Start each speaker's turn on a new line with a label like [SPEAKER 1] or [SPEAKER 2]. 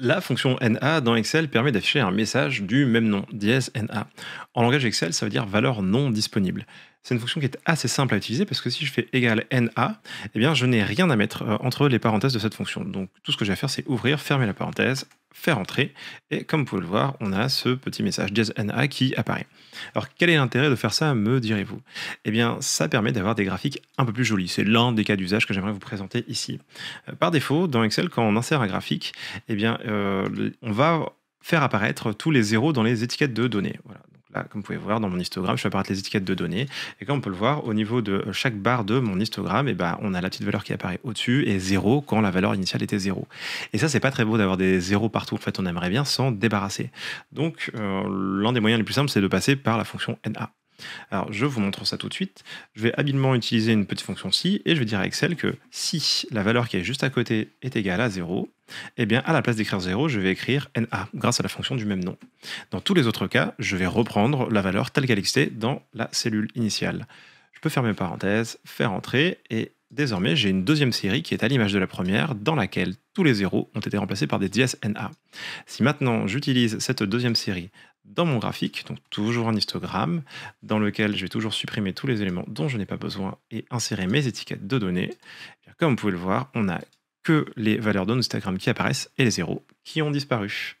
[SPEAKER 1] La fonction NA dans Excel permet d'afficher un message du même nom, dièse NA. En langage Excel, ça veut dire valeur non disponible. C'est une fonction qui est assez simple à utiliser parce que si je fais égal NA, eh bien je n'ai rien à mettre euh, entre les parenthèses de cette fonction. Donc tout ce que j'ai à faire, c'est ouvrir, fermer la parenthèse, faire entrer, et comme vous pouvez le voir, on a ce petit message dièse NA qui apparaît. Alors quel est l'intérêt de faire ça, me direz-vous? Eh bien ça permet d'avoir des graphiques un peu plus jolis. C'est l'un des cas d'usage que j'aimerais vous présenter ici. Euh, par défaut, dans Excel, quand on insère un graphique, eh bien euh, on va faire apparaître tous les zéros dans les étiquettes de données. Comme vous pouvez voir dans mon histogramme, je fais apparaître les étiquettes de données. Et comme on peut le voir, au niveau de chaque barre de mon histogramme, eh ben, on a la petite valeur qui apparaît au-dessus et zéro quand la valeur initiale était zéro. Et ça, c'est pas très beau d'avoir des zéros partout. En fait, on aimerait bien s'en débarrasser. Donc, euh, l'un des moyens les plus simples, c'est de passer par la fonction NA. Alors, je vous montre ça tout de suite. Je vais habilement utiliser une petite fonction si et je vais dire à Excel que si la valeur qui est juste à côté est égale à 0, eh bien, à la place d'écrire 0, je vais écrire NA grâce à la fonction du même nom. Dans tous les autres cas, je vais reprendre la valeur telle qu'elle existait dans la cellule initiale. Je peux fermer parenthèse, faire entrer et désormais j'ai une deuxième série qui est à l'image de la première dans laquelle tous les zéros ont été remplacés par des dièses NA. Si maintenant j'utilise cette deuxième série dans mon graphique, donc toujours un histogramme, dans lequel je vais toujours supprimer tous les éléments dont je n'ai pas besoin et insérer mes étiquettes de données. Comme vous pouvez le voir, on n'a que les valeurs d'Instagram qui apparaissent et les zéros qui ont disparu.